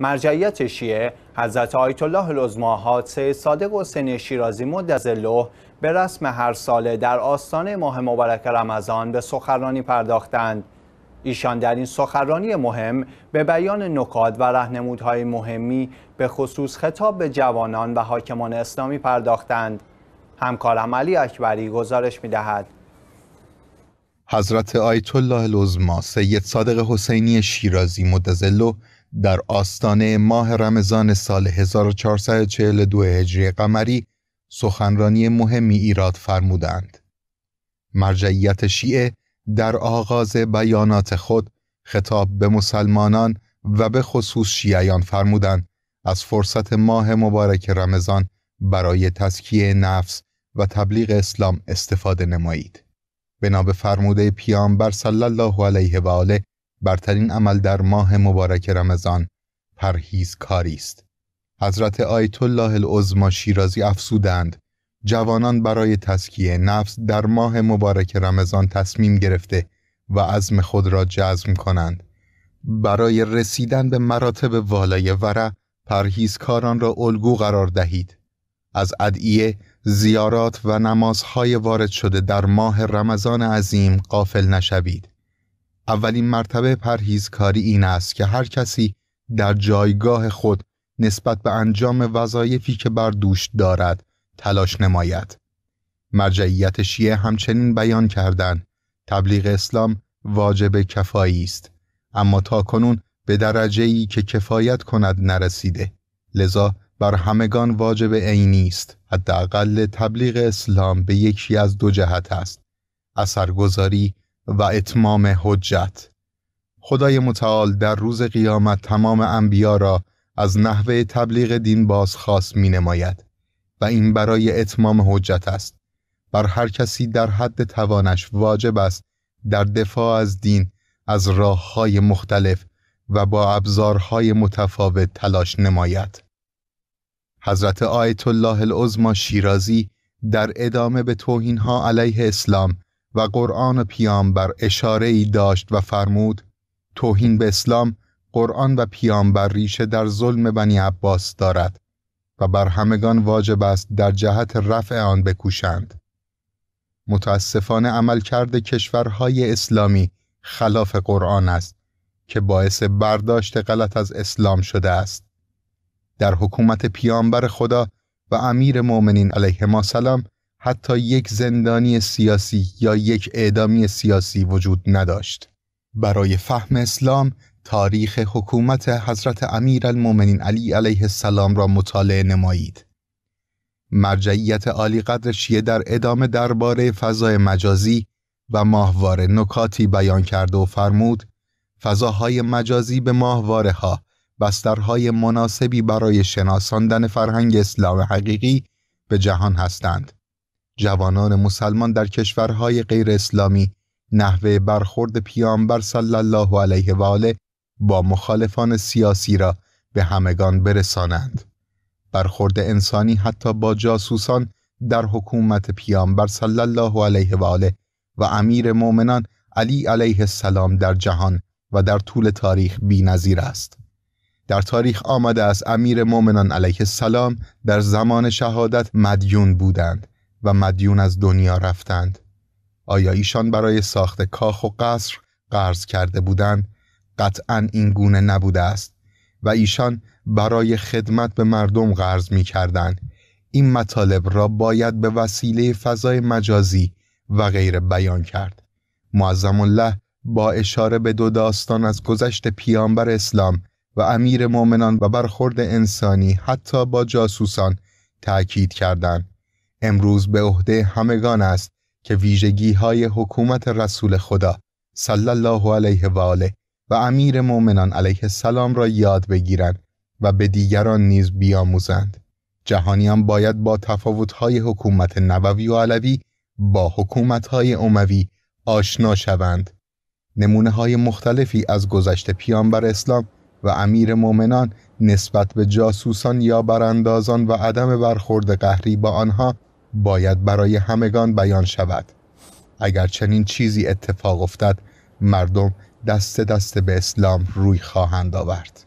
مرجعیت شیعه حضرت آیت الله العظما حادثه صادق حسین شیرازی مدظله به رسم هر ساله در آستانه ماه مبارک رمضان به سخنرانی پرداختند ایشان در این سخنرانی مهم به بیان نکات و رهنمودهای مهمی به خصوص خطاب به جوانان و حاکمان اسلامی پرداختند همکارم علی اکبری گزارش می‌دهد. حضرت آیت الله العظما سید صادق حسینی شیرازی مدظله در آستانه ماه رمضان سال 1442 هجری قمری سخنرانی مهمی ایراد فرمودند. مرجعیت شیعه در آغاز بیانات خود خطاب به مسلمانان و به خصوص شیعیان فرمودند از فرصت ماه مبارک رمضان برای تزکیه نفس و تبلیغ اسلام استفاده نمایید. بنا به فرموده پیامبر صلی الله علیه و آله برترین عمل در ماه مبارک رمضان کاری است. حضرت آیت الله العظما شیرازی افسودند جوانان برای تسکیه نفس در ماه مبارک رمضان تصمیم گرفته و عزم خود را جزم کنند. برای رسیدن به مراتب والای ورع پرهیزکاران را الگو قرار دهید. از ادعیه زیارات و نمازهای وارد شده در ماه رمضان عظیم قافل نشوید. اولین مرتبه پرهیزکاری این است که هر کسی در جایگاه خود نسبت به انجام وظایفی که بر دوش دارد تلاش نماید. مرجعیت شیعه همچنین بیان کردند. تبلیغ اسلام واجب کفایی است. اما تا کنون به درجه ای که کفایت کند نرسیده. لذا بر همگان واجب عینی است. حداقل تبلیغ اسلام به یکی از دو جهت است. اثرگذاری و اتمام حجت. خدای متعال در روز قیامت تمام انبیا را از نحوه تبلیغ دین بازخواست می نماید و این برای اتمام حجت است. بر هر کسی در حد توانش واجب است در دفاع از دین از راه های مختلف و با ابزارهای متفاوت تلاش نماید. حضرت آیت الله العظما شیرازی در ادامه به توهین ها علیه اسلام و قرآن پیامبر اشاره ای داشت و فرمود توهین به اسلام قرآن و پیامبر ریشه در ظلم بنی عباس دارد و بر همگان واجب است در جهت رفع آن بکوشند. متاسفانه عمل کرده کشورهای اسلامی خلاف قرآن است که باعث برداشت غلط از اسلام شده است. در حکومت پیامبر خدا و امیر مؤمنین علیه ما سلام حتی یک زندانی سیاسی یا یک اعدامی سیاسی وجود نداشت برای فهم اسلام تاریخ حکومت حضرت امیر المومنین علی علیه السلام را مطالعه نمایید. مرجعیت عالی قدر شیعه در ادامه درباره فضای مجازی و ماهواره نکاتی بیان کرده و فرمود فضاهای مجازی به ماهواره ها بسترهای مناسبی برای شناساندن فرهنگ اسلام حقیقی به جهان هستند. جوانان مسلمان در کشورهای غیر اسلامی نحوه برخورد پیامبر صلی الله علیه و آله با مخالفان سیاسی را به همگان برسانند. برخورد انسانی حتی با جاسوسان در حکومت پیامبر صلی الله علیه و آله و امیر مؤمنان علی علیه السلام در جهان و در طول تاریخ نظیر است. در تاریخ آمده است امیر مؤمنان علیه السلام در زمان شهادت مدیون بودند. و مدیون از دنیا رفتند. آیا ایشان برای ساخت کاخ و قصر قرض کرده بودند؟ قطعا این گونه نبوده است. و ایشان برای خدمت به مردم قرض می کردن. این مطالب را باید به وسیله فضای مجازی و غیر بیان کرد. معظم الله با اشاره به دو داستان از گذشت پیامبر اسلام و امیر مؤمنان و برخورد انسانی حتی با جاسوسان تأکید کردند. امروز به عهده همگان است که ویژگی های حکومت رسول خدا صلی الله علیه و آله و امیر مؤمنان علیه السلام را یاد بگیرند و به دیگران نیز بیاموزند. جهانیان باید با تفاوت‌های حکومت نبوی و علوی با حکومت‌های اموی آشنا شوند. نمونه های مختلفی از گذشته پیامبر اسلام و امیر مؤمنان نسبت به جاسوسان یا براندازان و عدم برخورد قهری با آنها باید برای همگان بیان شود. اگر چنین چیزی اتفاق افتد مردم دست دست به اسلام روی خواهند آورد.